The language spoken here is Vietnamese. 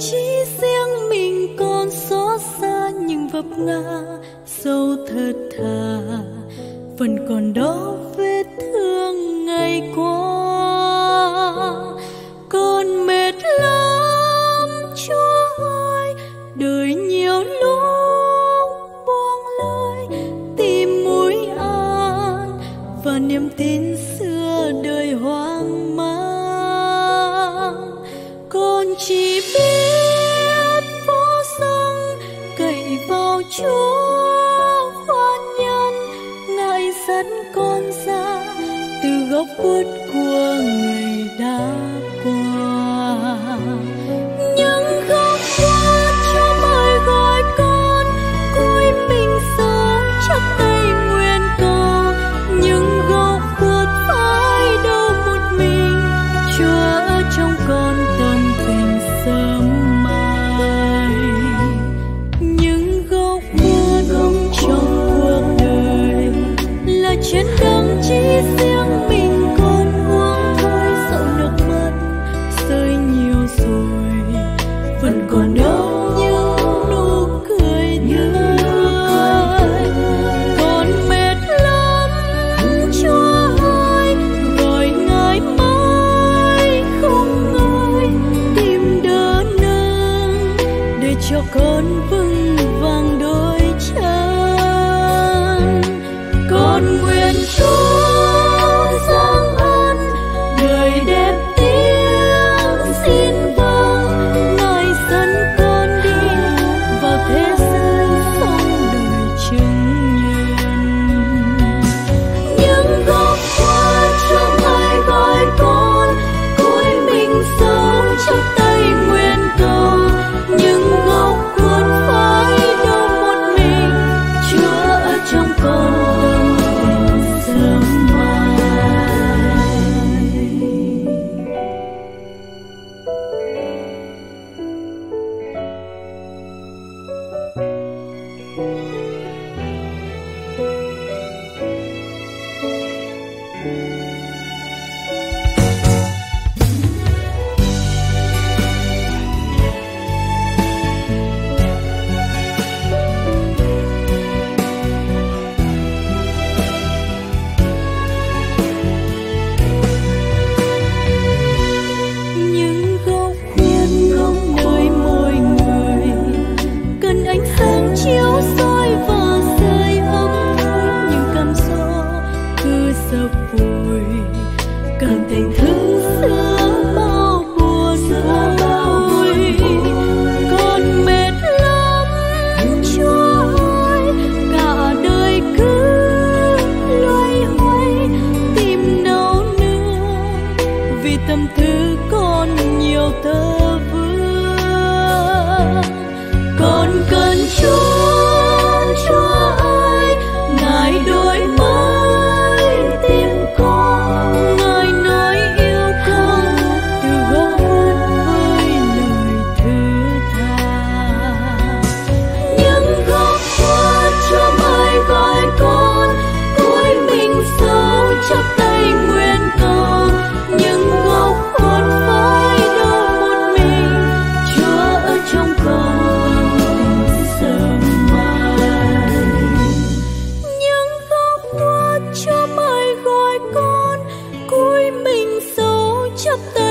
chỉ riêng mình còn xót xa nhưng vấp ngã sâu thật thà. Vẫn còn đó vết thương ngày qua. Con mệt lắm, chúa ơi đời nhiều lúc buông lơi, tìm mũi an và niềm tin xưa đời hoang mang. Con chỉ biết chúa khoan nhân ngài dẫn con ra từ góc khuất của ngày đã qua. con 아깝다.